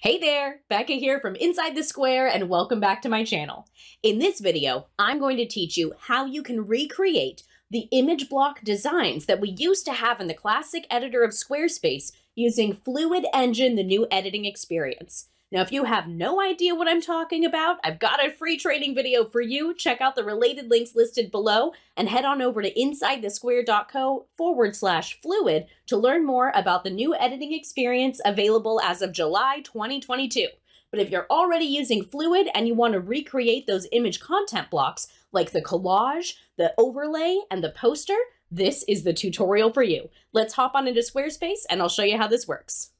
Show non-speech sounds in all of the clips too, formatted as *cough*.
Hey there, Becca here from Inside the Square and welcome back to my channel. In this video, I'm going to teach you how you can recreate the image block designs that we used to have in the classic editor of Squarespace using Fluid Engine, the new editing experience. Now, if you have no idea what I'm talking about, I've got a free training video for you. Check out the related links listed below and head on over to insidethesquare.co forward slash fluid to learn more about the new editing experience available as of July 2022. But if you're already using Fluid and you want to recreate those image content blocks, like the collage, the overlay, and the poster, this is the tutorial for you. Let's hop on into Squarespace and I'll show you how this works.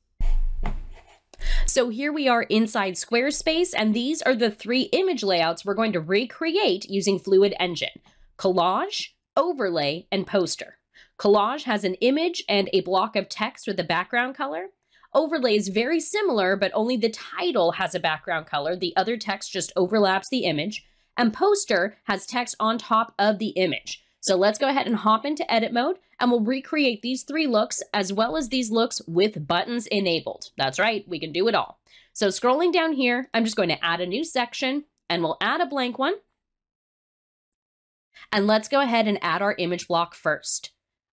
So here we are inside Squarespace, and these are the three image layouts we're going to recreate using Fluid Engine. Collage, Overlay, and Poster. Collage has an image and a block of text with a background color. Overlay is very similar, but only the title has a background color. The other text just overlaps the image. And Poster has text on top of the image. So let's go ahead and hop into edit mode and we'll recreate these three looks as well as these looks with buttons enabled. That's right, we can do it all. So scrolling down here, I'm just going to add a new section and we'll add a blank one. And let's go ahead and add our image block first.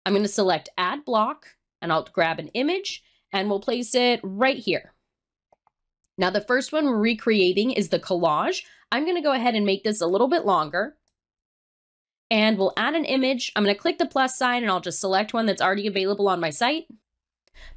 I'm going to select add block and I'll grab an image and we'll place it right here. Now the first one we're recreating is the collage. I'm going to go ahead and make this a little bit longer and we'll add an image. I'm going to click the plus sign and I'll just select one that's already available on my site.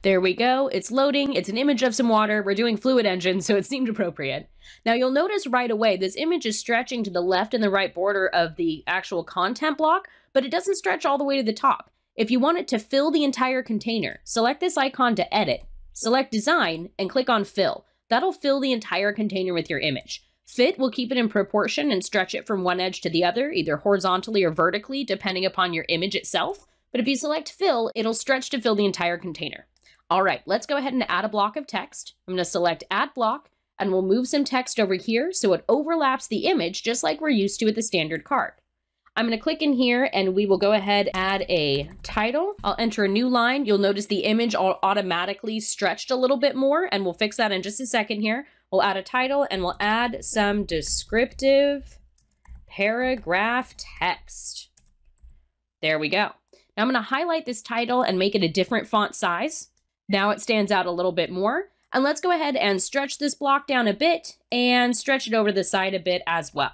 There we go. It's loading. It's an image of some water. We're doing Fluid Engine, *laughs* so it seemed appropriate. Now you'll notice right away this image is stretching to the left and the right border of the actual content block, but it doesn't stretch all the way to the top. If you want it to fill the entire container, select this icon to edit, select Design, and click on Fill. That'll fill the entire container with your image. Fit will keep it in proportion and stretch it from one edge to the other, either horizontally or vertically, depending upon your image itself. But if you select Fill, it'll stretch to fill the entire container. All right, let's go ahead and add a block of text. I'm to select Add Block, and we'll move some text over here so it overlaps the image just like we're used to with the standard card. I'm going to click in here and we will go ahead and add a title. I'll enter a new line. You'll notice the image automatically stretched a little bit more and we'll fix that in just a second here. We'll add a title and we'll add some descriptive paragraph text. There we go. Now I'm going to highlight this title and make it a different font size. Now it stands out a little bit more. And let's go ahead and stretch this block down a bit and stretch it over the side a bit as well.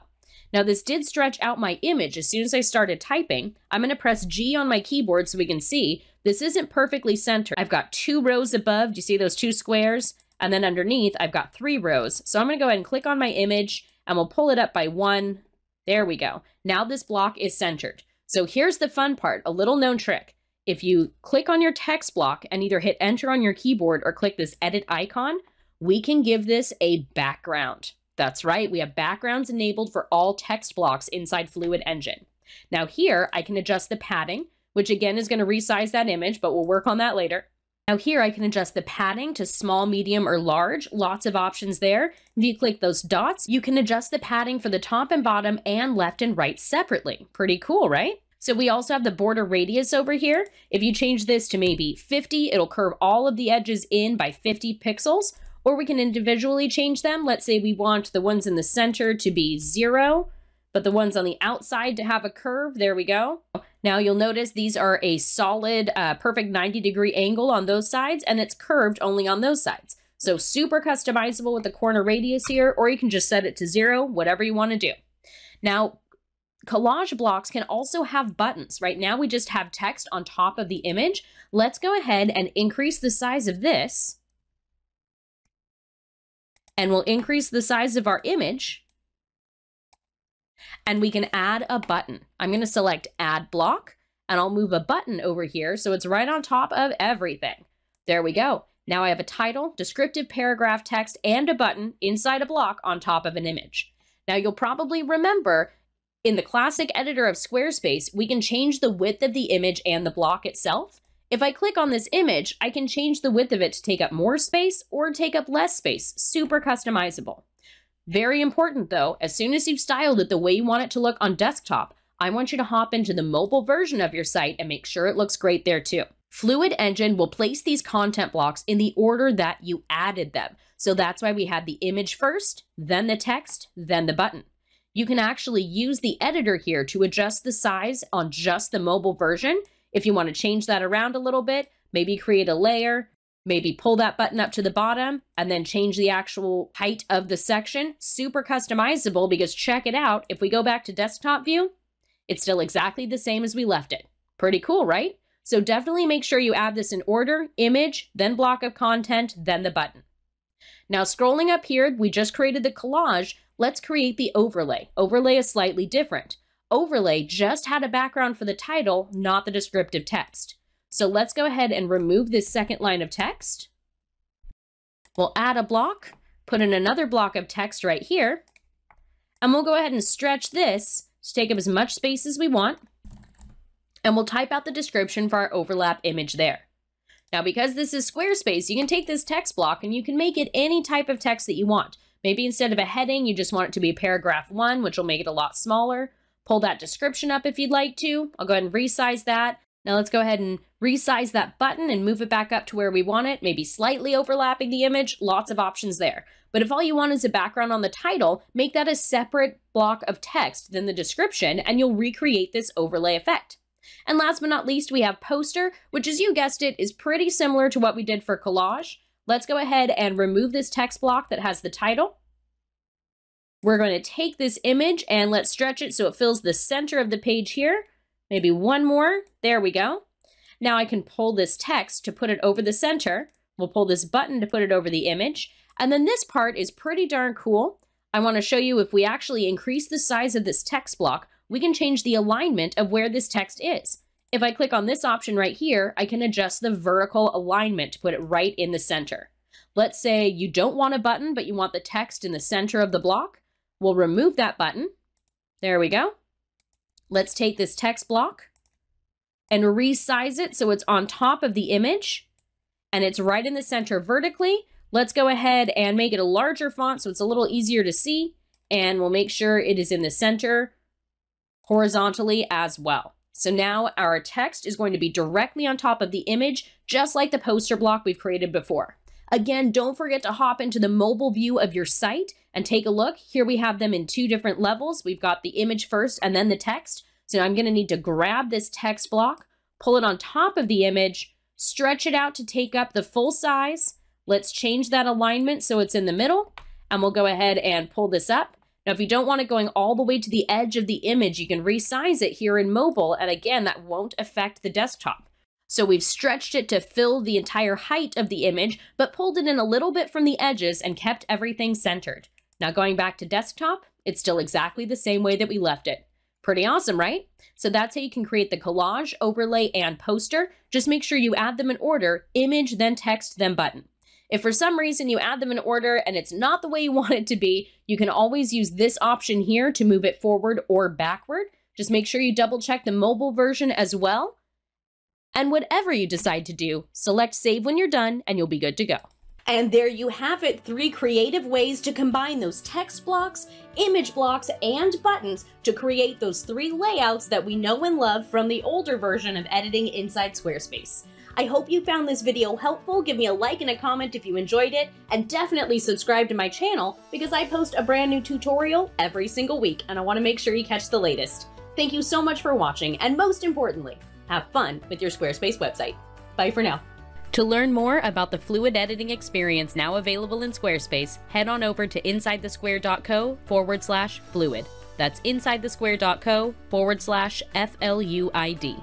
Now this did stretch out my image as soon as I started typing. I'm going to press G on my keyboard so we can see this isn't perfectly centered. I've got two rows above. Do you see those two squares? And then underneath, I've got three rows. So I'm going to go ahead and click on my image and we'll pull it up by one. There we go. Now this block is centered. So here's the fun part, a little known trick. If you click on your text block and either hit enter on your keyboard or click this edit icon, we can give this a background. That's right, we have backgrounds enabled for all text blocks inside Fluid Engine. Now here, I can adjust the padding, which again is going to resize that image, but we'll work on that later. Now here I can adjust the padding to small, medium, or large. Lots of options there. If you click those dots, you can adjust the padding for the top and bottom and left and right separately. Pretty cool, right? So we also have the border radius over here. If you change this to maybe 50, it'll curve all of the edges in by 50 pixels, or we can individually change them. Let's say we want the ones in the center to be zero, but the ones on the outside to have a curve. There we go. Now you'll notice these are a solid, uh, perfect 90 degree angle on those sides, and it's curved only on those sides. So super customizable with the corner radius here, or you can just set it to zero, whatever you want to do. Now, collage blocks can also have buttons. Right now we just have text on top of the image. Let's go ahead and increase the size of this. And we'll increase the size of our image and we can add a button. I'm going to select add block and I'll move a button over here so it's right on top of everything. There we go. Now I have a title, descriptive paragraph text, and a button inside a block on top of an image. Now you'll probably remember in the classic editor of Squarespace, we can change the width of the image and the block itself. If I click on this image, I can change the width of it to take up more space or take up less space, super customizable. Very important though, as soon as you've styled it the way you want it to look on desktop, I want you to hop into the mobile version of your site and make sure it looks great there too. Fluid Engine will place these content blocks in the order that you added them. So that's why we had the image first, then the text, then the button. You can actually use the editor here to adjust the size on just the mobile version. If you want to change that around a little bit, maybe create a layer, maybe pull that button up to the bottom and then change the actual height of the section. Super customizable because check it out. If we go back to desktop view, it's still exactly the same as we left it. Pretty cool, right? So definitely make sure you add this in order, image, then block of content, then the button. Now scrolling up here, we just created the collage. Let's create the overlay. Overlay is slightly different. Overlay just had a background for the title, not the descriptive text. So let's go ahead and remove this second line of text. We'll add a block, put in another block of text right here, and we'll go ahead and stretch this to take up as much space as we want, and we'll type out the description for our overlap image there. Now, because this is Squarespace, you can take this text block and you can make it any type of text that you want. Maybe instead of a heading, you just want it to be paragraph one, which will make it a lot smaller. Pull that description up if you'd like to. I'll go ahead and resize that. Now let's go ahead and resize that button and move it back up to where we want it, maybe slightly overlapping the image, lots of options there. But if all you want is a background on the title, make that a separate block of text than the description and you'll recreate this overlay effect. And last but not least, we have poster, which as you guessed it, is pretty similar to what we did for collage. Let's go ahead and remove this text block that has the title. We're going to take this image and let's stretch it so it fills the center of the page here. Maybe one more. There we go. Now I can pull this text to put it over the center. We'll pull this button to put it over the image. And then this part is pretty darn cool. I want to show you if we actually increase the size of this text block, we can change the alignment of where this text is. If I click on this option right here, I can adjust the vertical alignment to put it right in the center. Let's say you don't want a button, but you want the text in the center of the block. We'll remove that button. There we go. Let's take this text block and resize it so it's on top of the image and it's right in the center vertically. Let's go ahead and make it a larger font so it's a little easier to see and we'll make sure it is in the center horizontally as well. So now our text is going to be directly on top of the image, just like the poster block we've created before. Again, don't forget to hop into the mobile view of your site and take a look. Here we have them in two different levels. We've got the image first and then the text. So I'm going to need to grab this text block, pull it on top of the image, stretch it out to take up the full size. Let's change that alignment so it's in the middle, and we'll go ahead and pull this up. Now, if you don't want it going all the way to the edge of the image, you can resize it here in mobile, and again, that won't affect the desktop. So we've stretched it to fill the entire height of the image, but pulled it in a little bit from the edges and kept everything centered. Now going back to desktop, it's still exactly the same way that we left it. Pretty awesome, right? So that's how you can create the collage, overlay, and poster. Just make sure you add them in order, image, then text, then button. If for some reason you add them in order and it's not the way you *laughs* want it to be, you can always use this option here to move it forward or backward. Just make sure you double check the mobile version as well. And whatever you decide to do, select save when you're done and you'll be good to go. And there you have it, three creative ways to combine those text blocks, image blocks, and buttons to create those three layouts that we know and love from the older version of editing inside Squarespace. I hope you found this video helpful. Give me a like and a comment if you enjoyed it, and definitely subscribe to my channel because I post a brand new tutorial every single week and I want to make sure you catch the latest. Thank you so much for watching, and most importantly, have fun with your Squarespace website. Bye for now. To learn more about the fluid editing experience now available in Squarespace, head on over to insidethesquare.co forward slash fluid. That's insidethesquare.co forward slash F L U I D.